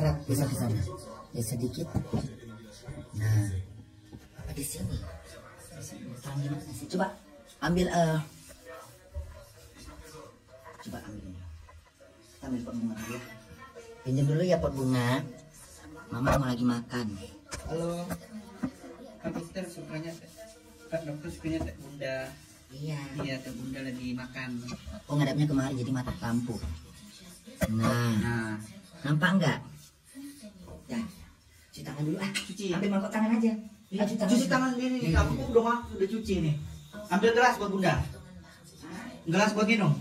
serat geser ke sana. Ya sedikit. Nah apa di sini? Coba ambil eh coba ambil. Kita ambil pot bunga dulu. Pinjam dulu ya pot bunga. Mama mau lagi makan. Halo. Kak dokter sukanya. Kak dokter sukanya teh bunda. iya. Iya teh bunda lagi makan. oh ngadapnya kemarin jadi mata lampu. Nah. Nah, nampak enggak ya cuci tangan dulu ah Cuci. ambil mangkok tangan aja Iya, Ah, cuci tangan ini nih. Kamu kok udah mak- udah cuci nih. Ambil gelas buat bunda. Gelas buat minum.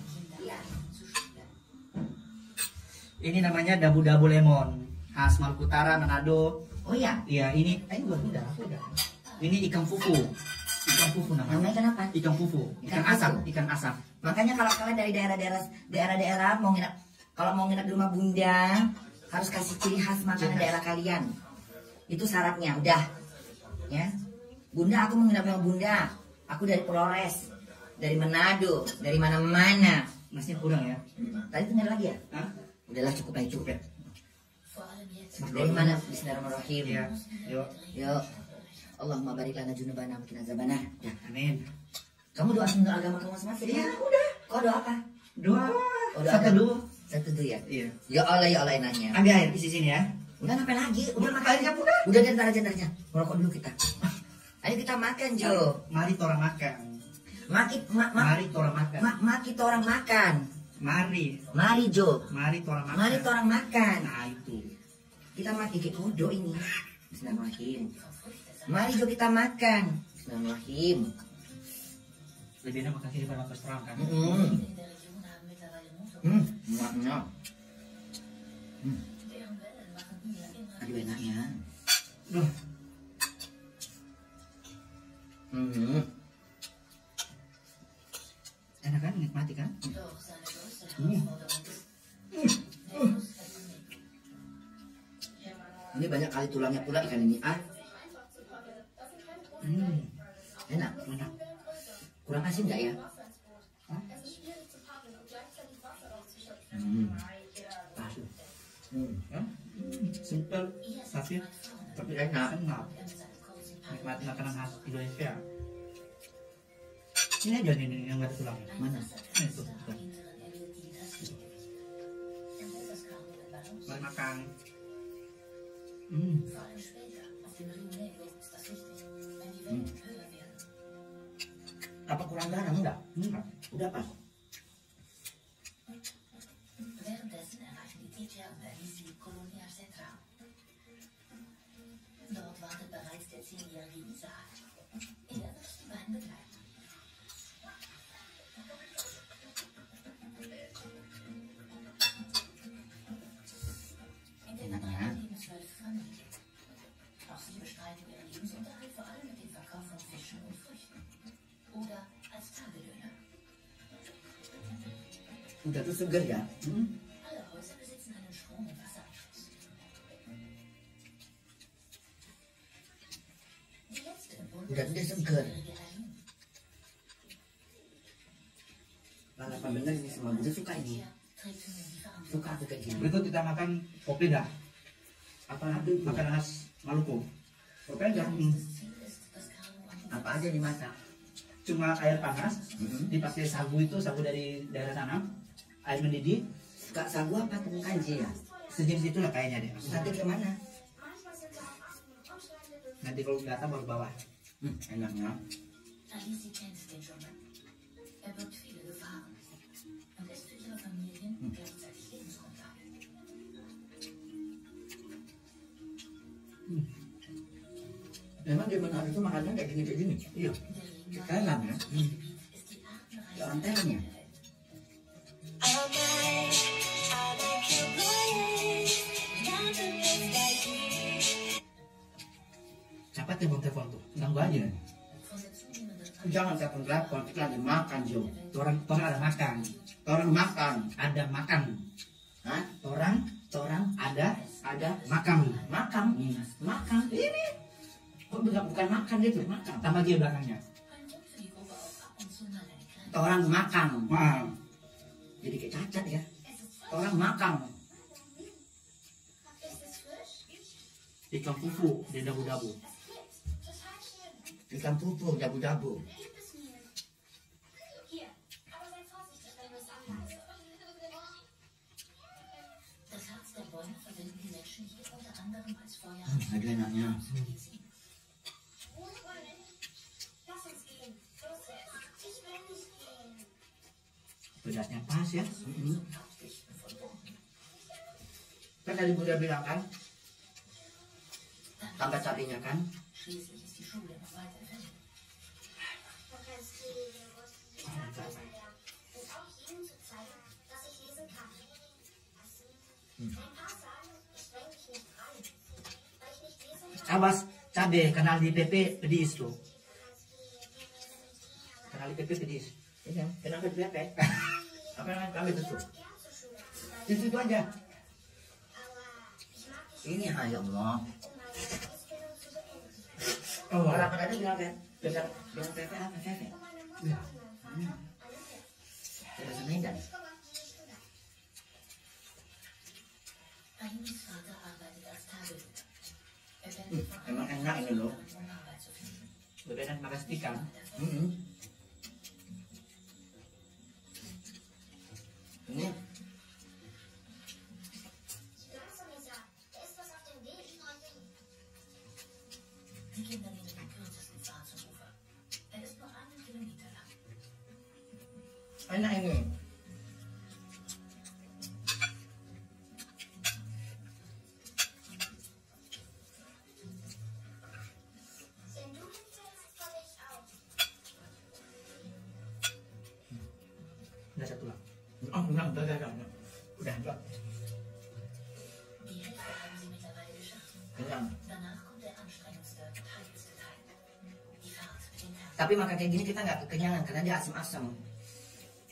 Ini namanya dabu-dabu lemon khas Maluku Utara, Manado. oh iya Iya, ini eh buat bunda, udah. Ini ikan fufu. Ikan fufu namanya. namanya kenapa Ikan fufu, ikan Ikan asap, fufu. ikan asap. Makanya kalau kalian dari daerah-daerah daerah-daerah mau nginap kalau mau nginap di rumah bunda harus kasih ciri khas makanan daerah kalian. Itu syaratnya, udah. Ya. Bunda aku rumah bunda. Aku dari Flores, dari Manado, dari mana-mana. Masih kurang ya? Tadi tinggal lagi ya? Hah? Udahlah cukup aja cukup. Ya. Dari mana? Bismillahirrahmanirrahim. Iya. Yuk. Yuk. Allahumma barik lana junubana qina azabana. Ya. Amin. Kamu doa menurut agama kamu masing-masing. Iya, kan? udah. Kau doa apa? Dua. Oh, doa Satu? Satu tuh ya. Iya. Ya Allah ya Allah enaknya. Ambil air di sini ya. Udah ngapain lagi? Udah makan. Airnya udah. Udah dan aja ntarnya. Merokok dulu kita. Ayo kita makan Jo. Mari tora makan. Maki ma, ma, Mari tora makan. ma, ma kita orang makan. Mari. Mari Jo. Mari tora makan. Mari kita orang makan. Nah itu. Kita makan kayak kodo ini. Bismillahirrahmanirrahim. Mari Jo kita makan. Bismillahirrahmanirrahim. Lebih enak makan sini pada pas terang kan. Hmm. Hmm. Emaknya. Hmm. Aduh enaknya. Duh. Hmm. Enak kan? Nikmati kan? Hmm. Ini banyak kali tulangnya pula ikan ini. Ah, Hmm. enak. Enak. Kurang asin nggak ya? Hmm. Ya? Simple, tapi Tapi enak. enak. Nikmati makanan khas Indonesia. Ini aja nih yang nggak tulangnya. Mana? Itu. tuh. Makan. Hmm. Hmm. Apa kurang garam enggak? Enggak. Udah pas. Zehnjährige Isaac. Er wird die beiden begleiten. In den Anaheim leben zwölf Familien. Auch sie bestreiten ihren Lebensunterhalt vor allem mit dem Verkauf von Fischen und Früchten. Oder als Tagelöhner. Udah tuh seger ya. Hmm. Alle seger. Lalapan bener ini semua Bunda suka ini. Suka aku kayak gini. Berikut kita makan kopi dah. Apa lagi? Makanan khas Maluku. Kopi aja. Hmm. Apa aja dimasak? Cuma air panas, Mhm. dipakai sagu itu, sagu dari daerah sana. Air mendidih, Suka sagu apa tepung kanji ya? sejenis itu lah kayaknya deh. Sate ke mana? Nanti kalau datang baru bawah. Enaknya. Alice kennt den Dschungel. Er birgt viele Gefahren und ist für ihre Familien gleichzeitig Lebensgrundlage. Memang di Manado itu makannya kayak gini kayak gini. Iya. Thailand ya. Hmm. Di orang Thailand Siapa telepon-telepon tuh? Ganggu aja. zunehmenden Jangan telepon telepon, kita lagi makan Jo. Orang, orang ada makan. Orang makan. Ada makan. Hah? Orang, orang ada Ada makan. makan. Makan. Ini. Kok bukan bukan makan gitu, makan. Tambah dia belakangnya. Orang makan. Wah. Jadi kayak cacat ya. Orang makan. Ikan fufu di dabu-dabu. Anderem als Feuer. Hmm, ada enaknya. Pedasnya pas ya. Mm-mm. Kan tadi Bunda bilang kan, tambah cabenya kan? Awas cabe kenal di PP pedis tuh. Kenal di PP pedis. Iya, kenapa dipepe? Apa yang kami itu? Weil Di situ aja. Ini ah, ya Allah. um. Oh, Orang tadi bilang kan, bilang bilang pepe apa alle fest. Bahasa Medan. Von Emang enak ini loh. finden. berbeda makan ikan. Mm-mm. Tapi makan kayak gini kita nggak kekenyangan karena dia asam-asam.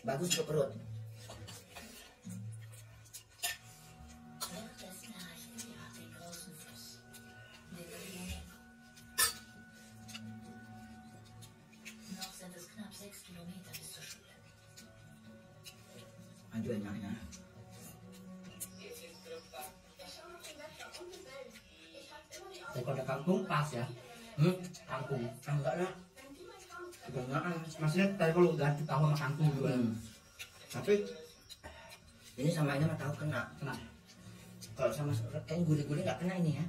Bagus untuk perut. Kalau ganti tahu sama kangkung juga. Hmm. Tapi ini sama ini mah tahu kena. Kena. Kalau sama kayaknya gurih-gurih nggak kena ini ya.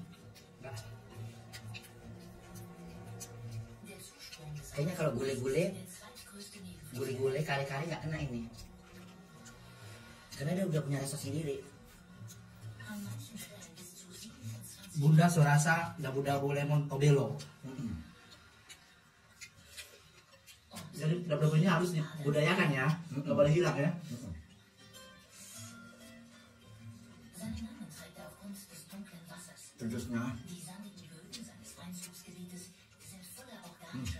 Kayaknya kalau gulai-gulai, gulai-gulai kari-kari nggak kena ini. Karena dia udah punya rasa sendiri. An manchen Stellen bis zu 27 Bunda Sorasa dabu-dabu lemon tobelo. Mm-mm. Jadi dabu-dabunya harus dibudayakan ya. Nggak boleh hilang ya. Mm-mm.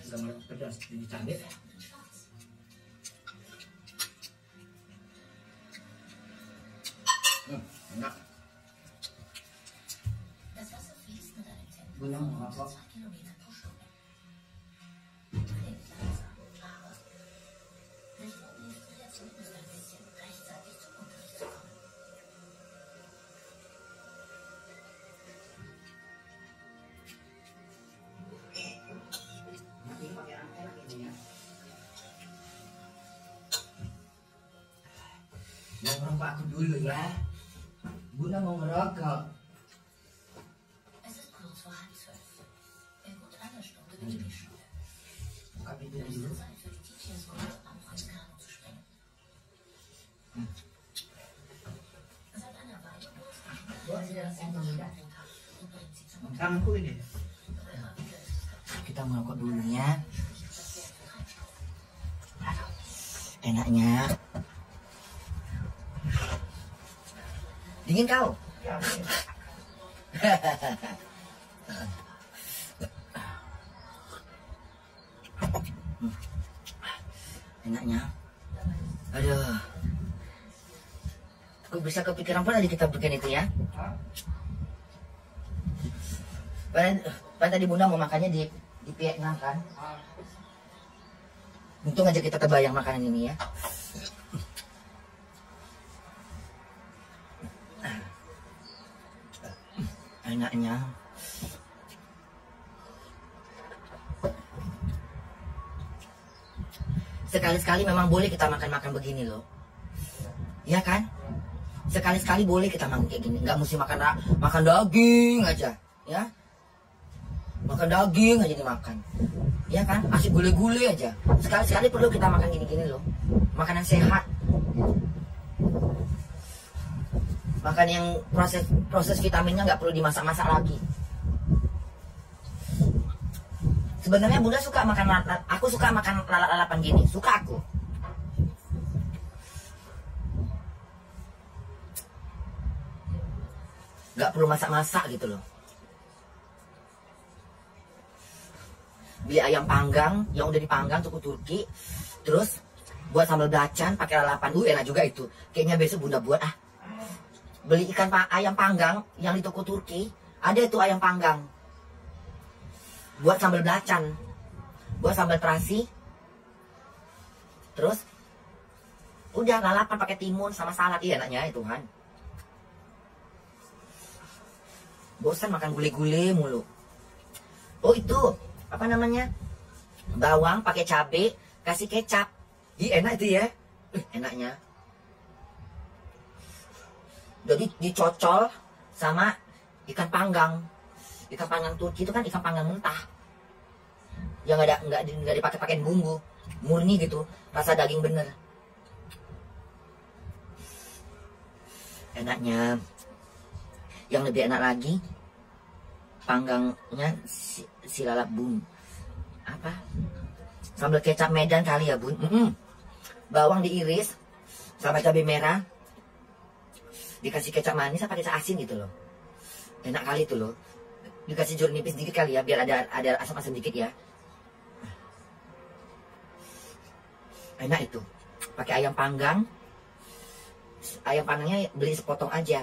Seinen Namen trägt er aufgrund Mau ngerokok aku dulu ya. Bunda mau ngerokok. Buka pintunya Höchste dulu. Ya. und bringt sie zum Kangkung ini. Kita ngerokok dulu ya. Enaknya. Dingin kau? Enaknya. Aduh. Aku bisa kepikiran pun tadi kita bikin itu ya. Padahal, padahal tadi bunda mau makannya di di Vietnam kan. Untung aja kita terbayang makanan ini ya. Enaknya. Sekali-sekali memang boleh kita makan-makan begini loh. Ya kan? Sekali-sekali boleh kita makan kayak gini. Nggak mesti makan makan daging aja. Ya. Makan daging aja dimakan. Ya kan? Asik gule-gule aja. Sekali-sekali perlu kita makan gini-gini loh. Makanan sehat. Makan yang proses proses vitaminnya nggak perlu dimasak-masak lagi. Sebenarnya Bunda suka makan lalat, aku suka makan lalat-lalapan gini, suka aku. Gak perlu masak-masak gitu loh. Beli ayam panggang yang udah dipanggang tuku Turki, terus buat sambal belacan pakai lalapan, uh enak juga itu. Kayaknya besok Bunda buat ah. Beli ikan ayam panggang yang di toko Turki, ada itu ayam panggang. Buat sambal belacan. Buat sambal terasi. Terus udah lalapan pakai timun sama salad. Iya enaknya itu kan bosan makan gule-gule mulu. Oh itu. Apa namanya? Bawang pakai cabe kasih kecap. Ih, enak itu ya? Ih, enaknya jadi dicocol sama ikan panggang. Ikan panggang Turki itu kan ikan panggang mentah. Yang nggak ada nggak nggak dipakai pakai bumbu murni gitu rasa daging bener. Enaknya. Yang lebih enak lagi panggangnya si, si lalap bun. Apa? Sambal kecap Medan kali ya bun. Mm-mm. bawang diiris sama cabai merah dikasih kecap manis apa kecap asin gitu loh. Enak kali itu loh. Dikasih jeruk nipis dikit kali ya biar ada ada asam-asam dikit ya. Enak itu. Pakai ayam panggang. Ayam panggangnya beli sepotong aja.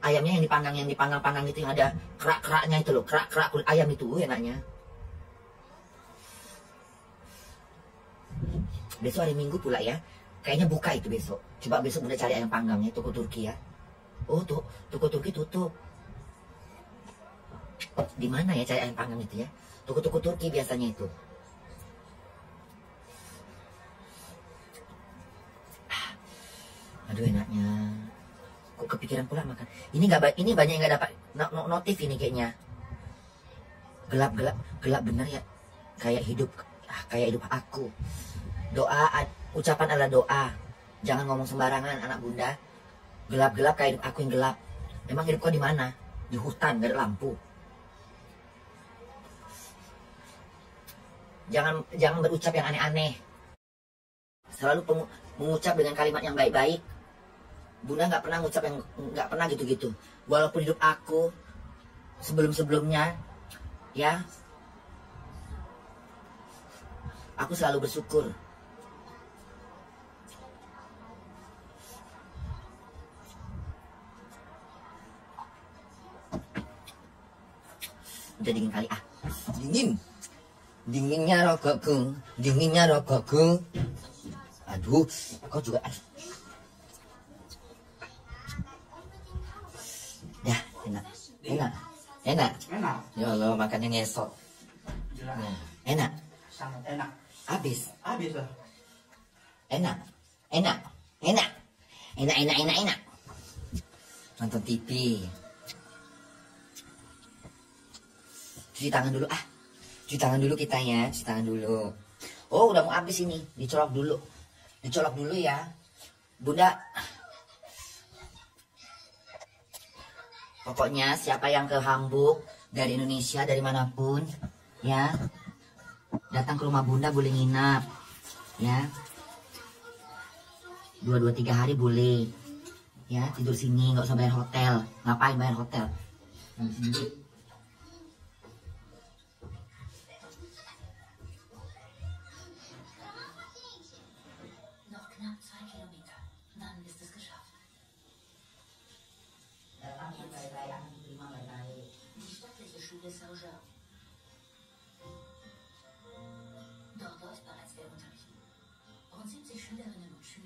Ayamnya yang dipanggang yang dipanggang-panggang itu yang ada kerak-keraknya itu loh. Kerak-kerak kulit ayam itu uh, enaknya. Besok hari minggu pula ya kayaknya buka itu besok coba besok udah cari ayam panggangnya toko Turki ya oh tuh toko Turki tutup di mana ya cari ayam panggang itu ya? Toko-toko Turki biasanya itu. Aduh enaknya. Kok kepikiran pula makan? Ini nggak ini banyak yang nggak dapat no- no- notif ini kayaknya. Gelap gelap gelap bener ya. Kayak hidup ah, kayak hidup aku. Doa ucapan adalah doa. Jangan ngomong sembarangan anak bunda. Gelap-gelap kayak hidup aku yang gelap. Emang hidup kau di mana? Di hutan, gak ada lampu. jangan jangan berucap yang aneh-aneh selalu mengucap dengan kalimat yang baik-baik bunda nggak pernah ngucap yang nggak pernah gitu-gitu walaupun hidup aku sebelum-sebelumnya ya aku selalu bersyukur udah dingin kali ah. Dingin. Dinginnya rokokku dinginnya rokokku aduh kau juga ah. ya enak. Enak. Enak. Enak. ya Allah makannya ngesot. Nah, enak. Sangat enak. habis. Habis lah. enak. Enak. Enak. Enak enak enak enak. Nonton TV cuci tangan dulu ah. Cuci tangan dulu kita ya cuci tangan dulu. Oh udah mau habis ini dicolok dulu. Dicolok dulu ya. Bunda. Pokoknya siapa yang ke Hamburg dari Indonesia dari mana pun ya datang ke rumah bunda boleh nginap ya. Dua dua tiga hari boleh ya. Tidur sini nggak usah bayar hotel. Ngapain bayar hotel? Di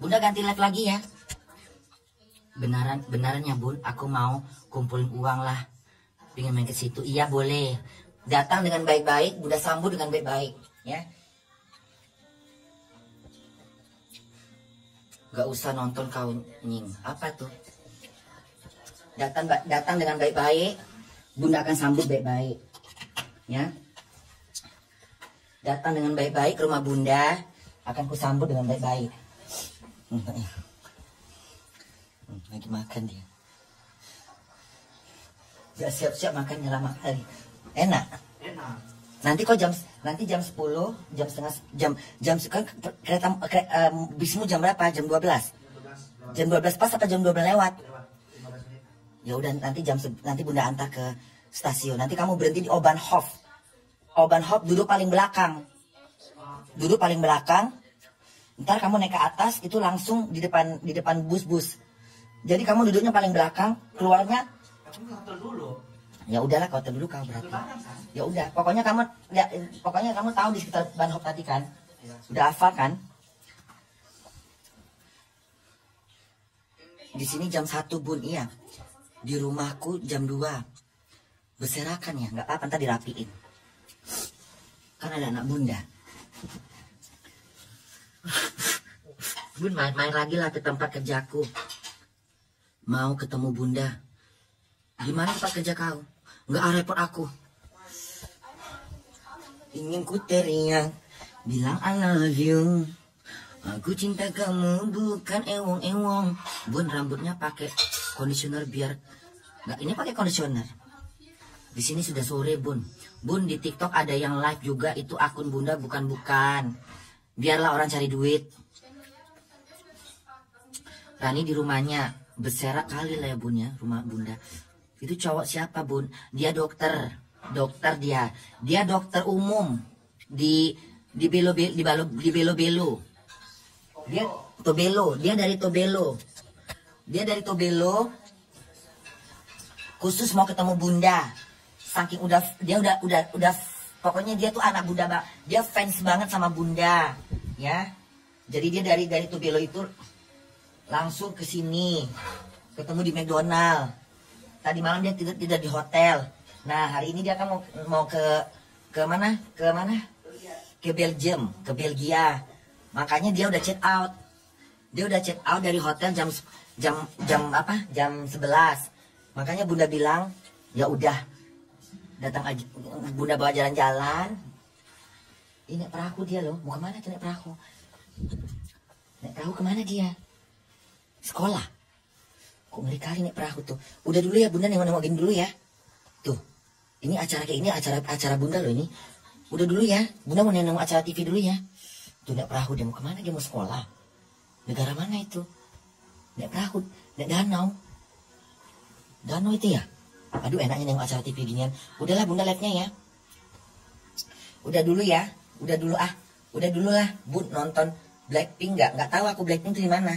Bunda ganti live lagi ya. Benaran benarannya bun, aku mau kumpulin uang lah. Pengen main ke situ. Iya boleh. Datang dengan baik-baik, Bunda sambut dengan baik-baik, ya. Gak usah nonton kau nying. Apa tuh? Datang datang dengan baik-baik, Bunda akan sambut baik-baik. Ya datang dengan baik-baik ke rumah bunda akan kusambut dengan baik-baik lagi makan dia. Gak siap-siap makannya lama kali enak. Enak. nanti kok jam nanti jam 10 jam setengah jam jam kan kereta kere, em, bismu jam berapa? Jam 12 jam 12 pas apa jam 12 lewat? Ya udah nanti jam nanti bunda antar ke stasiun. Nanti kamu berhenti di Obanhof Obanhof duduk paling belakang. Duduk paling belakang ntar kamu naik ke atas itu langsung di depan di depan bus-bus jadi kamu duduknya paling belakang keluarnya ya udahlah kau dulu kau berarti. Ya udah pokoknya kamu ya, pokoknya kamu tahu di sekitar Banhop tadi kan? Udah hafal kan? Di sini jam satu bun iya. Di rumahku jam 2 berserakan ya nggak apa-apa ntar dirapiin. Kan ada anak bunda bun main, main lagi lah ke tempat kerjaku. Mau ketemu bunda. Gimana tempat kerja kau? Nggak ah, repot aku. Ingin ku teriak bilang I love you. Aku cinta kamu bukan ewong ewong bun rambutnya pakai conditioner biar nggak ini pakai conditioner. Di sini sudah sore bun. Bun di TikTok ada yang live juga. Itu akun bunda bukan bukan biarlah orang cari duit. Rani di rumahnya berserak kali lah ya bun ya rumah bunda. Itu cowok siapa bun? Dia dokter. Dokter dia. Dia dokter umum di di belo di balo di belo belo. Dia tobelo. Dia dari tobelo. Dia dari tobelo. Khusus mau ketemu bunda. Saking udah dia udah udah udah pokoknya dia tuh anak bunda dia fans banget sama bunda ya. Jadi dia dari dari tobelo itu langsung ke sini ketemu di McDonald. Tadi malam dia tidur tidur di hotel. Nah hari ini dia kan mau mau ke ke mana? Ke mana? Ke Belgium ke Belgia. Makanya dia udah check out. Dia udah check out dari hotel jam jam jam apa? Jam 11 makanya bunda bilang ya udah datang aja bunda bawa jalan-jalan. Ini naik perahu dia loh. Mau ke mana tuh naik perahu? Naik perahu ke mana dia? Sekolah. Kok ngeri kali naik perahu tuh? Udah dulu ya bunda nengok-nengokin dulu ya. Tuh ini acara kayak ini acara acara bunda loh ini. Udah dulu ya bunda mau nengok acara TV dulu ya. Tuh naik perahu dia mau ke mana? Dia mau sekolah. Negara mana itu? Naik perahu naik danau. Danau itu ya aduh enaknya nengok acara TV ginian. Udahlah bunda live-nya ya. Udah dulu ya. Udah dulu ah. Udah dulu lah bun nonton Blackpink nggak? Nggak tahu aku Blackpink tuh di mana.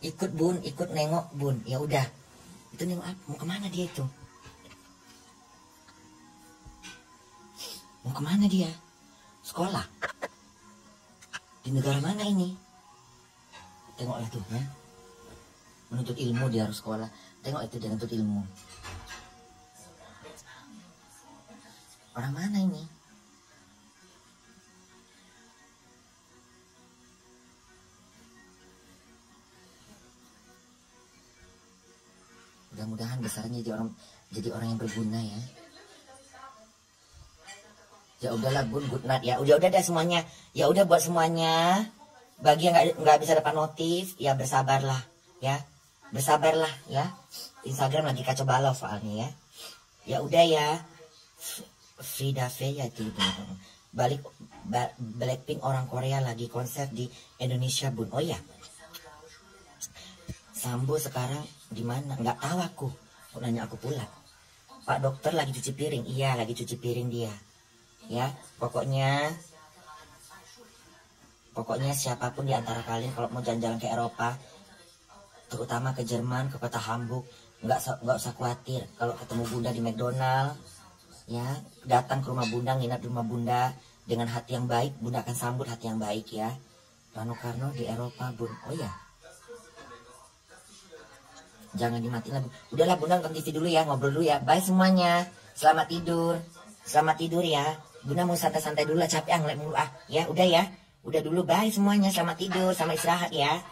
Ikut bun. Ikut nengok bun. Ya udah. Itu nengok apa? Mau ke mana dia itu? Mau ke mana dia? Sekolah? Di negara mana ini? Tengoklah tuh ya. Menuntut ilmu dia harus sekolah. Tengok itu dia menuntut ilmu orang mana ini? Mudah-mudahan besarnya jadi orang jadi orang yang berguna ya. Ya udahlah bun. Good night. Ya udah udah deh semuanya. Ya udah buat semuanya. Bagi yang nggak bisa dapat notif ya bersabarlah ya. Bersabarlah ya. Instagram lagi kacau balau soalnya ya. Ya udah ya Frida Fe ya itu balik ba- Blackpink orang Korea lagi konser di Indonesia bun oh ya Sambo sekarang di mana? Nggak tahu aku. Kok nanya aku pula. Pak dokter lagi cuci piring. Iya, lagi cuci piring dia. Ya, pokoknya pokoknya siapa pun di antara kalian kalau mau jalan-jalan ke Eropa terutama ke Jerman ke kota Hamburg nggak nggak usah khawatir kalau ketemu bunda di McDonald ya datang ke rumah bunda nginap di rumah bunda dengan hati yang baik bunda akan sambut hati yang baik ya. Rano Karno di Eropa bun. Oh ya jangan dimatiin lah Bu. udahlah bunda nonton TV dulu ya ngobrol dulu ya. Bye semuanya. Selamat tidur. Selamat tidur ya. Bunda mau santai-santai dulu lah capek ah ngeliat mulu ah. Ya udah ya. Udah dulu bye semuanya. Selamat tidur sama istirahat ya